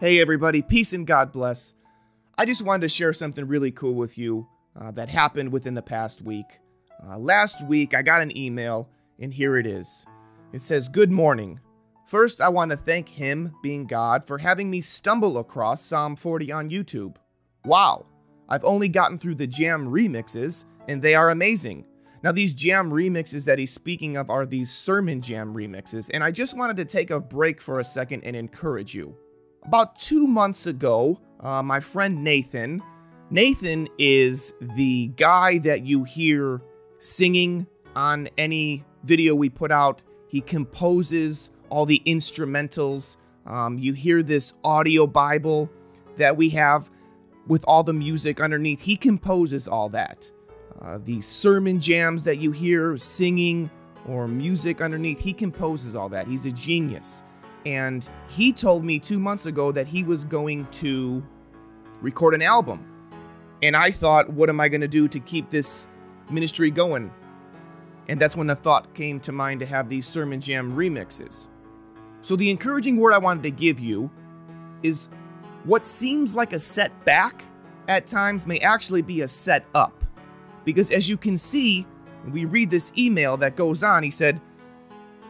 Hey, everybody, peace and God bless. I just wanted to share something really cool with you uh, that happened within the past week. Uh, last week, I got an email, and here it is. It says, Good morning. First, I want to thank Him, being God, for having me stumble across Psalm 40 on YouTube. Wow, I've only gotten through the Jam remixes, and they are amazing. Now, these Jam remixes that he's speaking of are these Sermon Jam remixes, and I just wanted to take a break for a second and encourage you. About two months ago, uh, my friend Nathan, Nathan is the guy that you hear singing on any video we put out. He composes all the instrumentals. Um, you hear this audio Bible that we have with all the music underneath. He composes all that. Uh, the sermon jams that you hear singing or music underneath, he composes all that. He's a genius. And he told me two months ago that he was going to record an album. And I thought, what am I going to do to keep this ministry going? And that's when the thought came to mind to have these Sermon Jam remixes. So, the encouraging word I wanted to give you is what seems like a setback at times may actually be a set up. Because as you can see, we read this email that goes on, he said,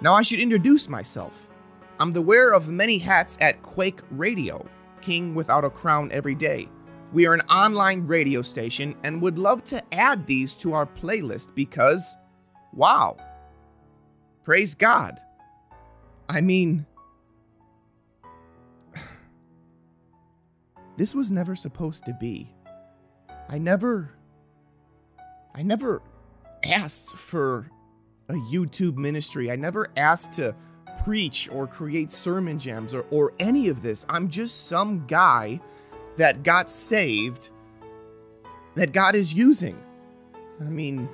Now I should introduce myself. I'm the wearer of many hats at KWAKE Radio, king without a crown every day. We are an online radio station and would love to add these to our playlist because, wow, praise God. I mean, this was never supposed to be. I never, I never asked for a YouTube ministry. I never asked to preach or create sermon jams or, or any of this. I'm just some guy that got saved that God is using. I mean,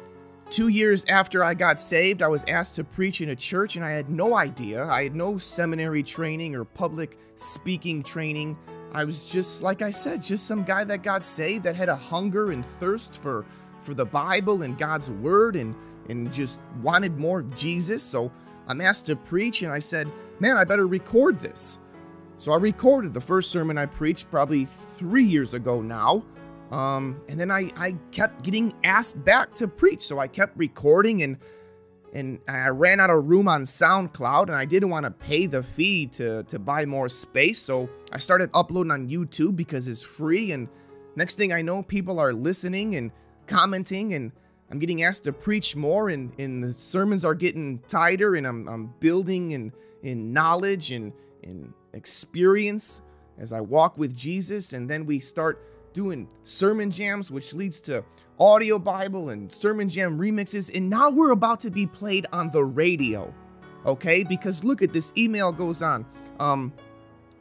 two years after I got saved, I was asked to preach in a church, and I had no idea. I had no seminary training or public speaking training. I was just, like I said, just some guy that got saved that had a hunger and thirst for, for the Bible and God's Word and, and just wanted more of Jesus. So I'm asked to preach, and I said, man, I better record this. So I recorded the first sermon I preached probably three years ago now. Um, and then I, I kept getting asked back to preach. So I kept recording and and I ran out of room on SoundCloud and I didn't want to pay the fee to, to buy more space. So I started uploading on YouTube because it's free. And next thing I know, people are listening and commenting and I'm getting asked to preach more and, and the sermons are getting tighter and I'm, I'm building in, in knowledge and, in experience as I walk with Jesus. And then we start doing sermon jams, which leads to audio Bible and sermon jam remixes. And now we're about to be played on the radio. Okay, because look at this email goes on. Um,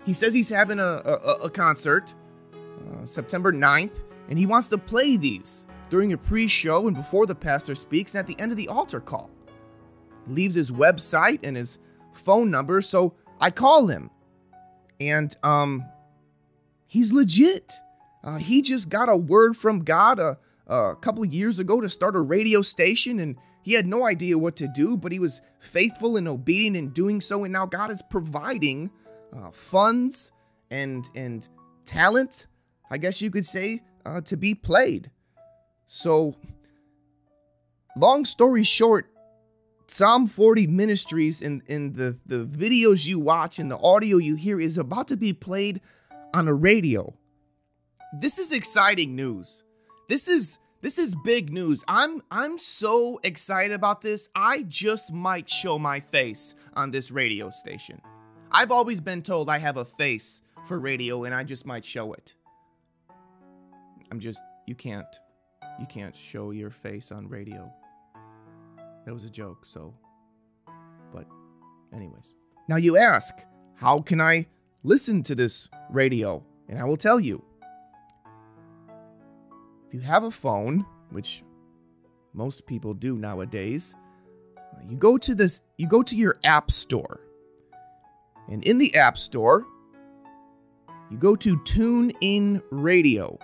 he says he's having a, a, a concert uh, September 9th, and he wants to play these during a pre show and before the pastor speaks and at the end of the altar call. He leaves his website and his phone number, so I call him. And um, he's legit. Uh, he just got a word from God a, a couple years ago to start a radio station, and he had no idea what to do, but he was faithful and obedient in doing so. And now God is providing uh, funds and and talent, I guess you could say, uh, to be played. So, long story short, Psalm 40 Ministries and in, the, the videos you watch and the audio you hear is about to be played on a radio. This is exciting news. This is this is big news. I'm I'm so excited about this. I just might show my face on this radio station. I've always been told I have a face for radio and I just might show it. I'm just you can't you can't show your face on radio. That was a joke, so. But, anyways. Now you ask, how can I listen to this radio? And I will tell you. If you have a phone, which most people do nowadays, you go to this you go to your app store. And in the app store, you go to Tune In Radio.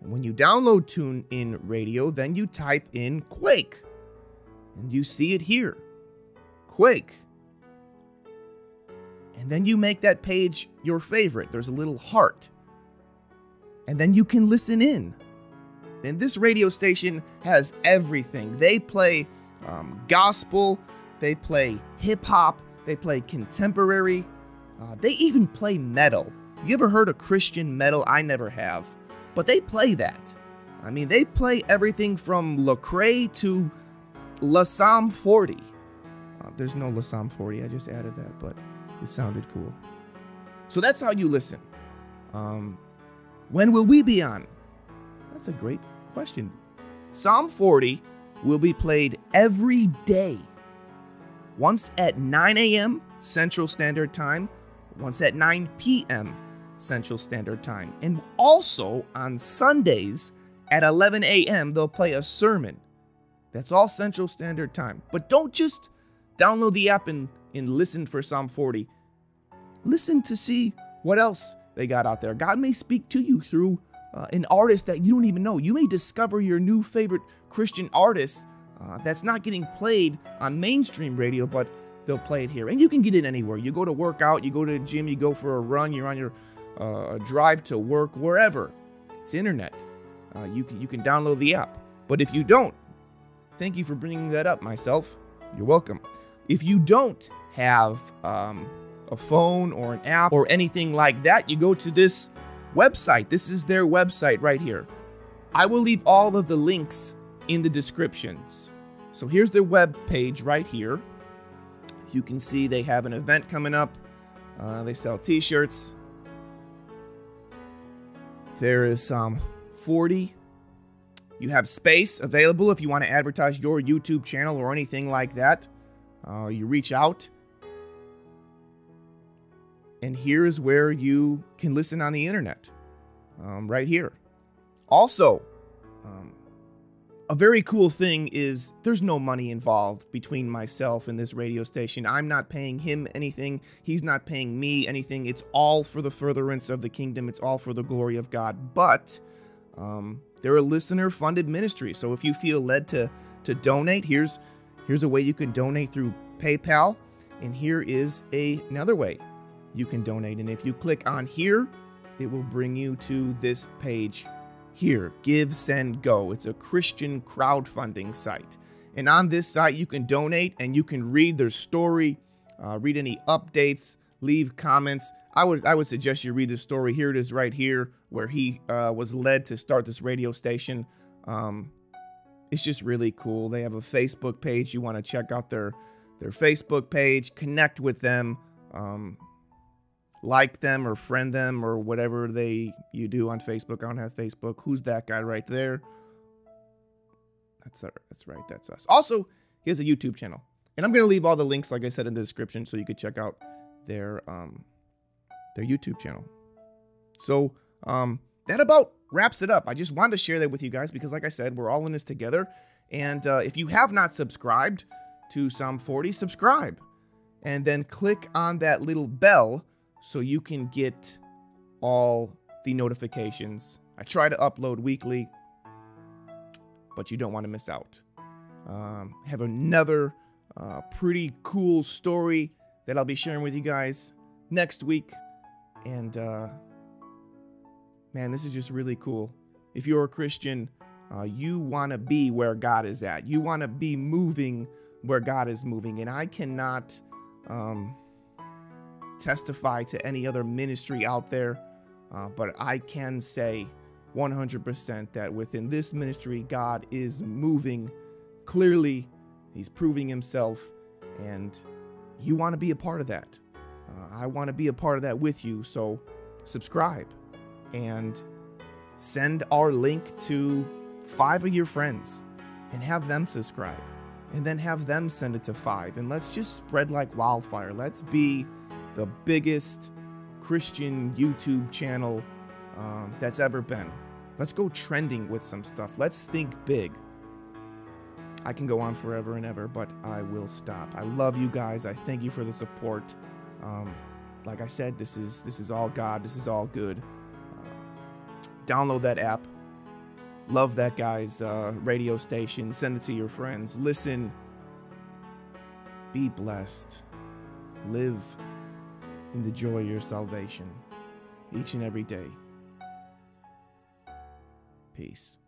And when you download TuneIn Radio, then you type in KWAKE. And you see it here KWAKE. And then you make that page your favorite. There's a little heart. And then you can listen in. And this radio station has everything. They play um, gospel, they play hip hop, they play contemporary, uh, they even play metal. You ever heard of Christian metal? I never have. But they play that. I mean, they play everything from Lecrae to La Psalm 40. Uh, there's no La Psalm 40, I just added that, but it sounded cool. So that's how you listen. Um, when will we be on? That's a great question. Psalm 40 will be played every day. Once at 9 a.m. Central Standard Time, once at 9 p.m. Central Standard Time. And also on Sundays at 11 a.m., they'll play a sermon. That's all Central Standard Time. But don't just download the app and, and listen for Psalm 40. Listen to see what else they got out there. God may speak to you through uh, an artist that you don't even know. You may discover your new favorite Christian artist uh, that's not getting played on mainstream radio, but they'll play it here. And you can get it anywhere. You go to work out, you go to the gym, you go for a run, you're on your uh, drive to work, wherever. It's internet. Uh, you, can, you can download the app. But if you don't, thank you for bringing that up, myself. You're welcome. If you don't have um, a phone or an app or anything like that, you go to this website. This is their website right here. I will leave all of the links in the descriptions. So here's their web page right here. You can see they have an event coming up. Uh, they sell t-shirts. There is um, 40. You have space available if you want to advertise your YouTube channel or anything like that. Uh, you reach out. And here is where you can listen on the internet. Um, right here. Also, um, a very cool thing is there's no money involved between myself and this radio station. I'm not paying him anything. He's not paying me anything. It's all for the furtherance of the kingdom. It's all for the glory of God. But um, they're a listener-funded ministry. So if you feel led to to donate, here's here's a way you can donate through PayPal, and here is a, another way you can donate. And if you click on here, it will bring you to this page here, Give, Send, Go. It's a Christian crowdfunding site. And on this site, you can donate and you can read their story, uh, read any updates, leave comments. I would I would suggest you read the story. Here it is right here, where he uh, was led to start this radio station. Um, it's just really cool. They have a Facebook page. You want to check out their their Facebook page, connect with them. Um, like them or friend them or whatever they you do on Facebook. I don't have Facebook. Who's that guy right there? That's our, that's right. That's us. Also, he has a YouTube channel, and I'm gonna leave all the links, like I said, in the description, so you could check out their um their YouTube channel. So um that about wraps it up. I just wanted to share that with you guys because, like I said, we're all in this together. And uh, if you have not subscribed to Psalm 40, subscribe, and then click on that little bell so you can get all the notifications. I try to upload weekly, but you don't want to miss out. Um, have another uh, pretty cool story that I'll be sharing with you guys next week. And uh, man, this is just really cool. If you're a Christian, uh, you want to be where God is at. You want to be moving where God is moving. And I cannot um, testify to any other ministry out there, uh, but I can say 100% that within this ministry, God is moving clearly. He's proving himself, and you want to be a part of that. Uh, I want to be a part of that with you, so subscribe and send our link to five of your friends and have them subscribe and then have them send it to five and let's just spread like wildfire let's be the biggest Christian YouTube channel um, that's ever been. Let's go trending with some stuff. Let's think big. I can go on forever and ever, but I will stop. I love you guys. I thank you for the support. Um, like I said, this is this is all God. This is all good. Uh, download that app. Love that guy's uh, radio station. Send it to your friends. Listen. Be blessed. Live in the joy of your salvation each and every day. Peace.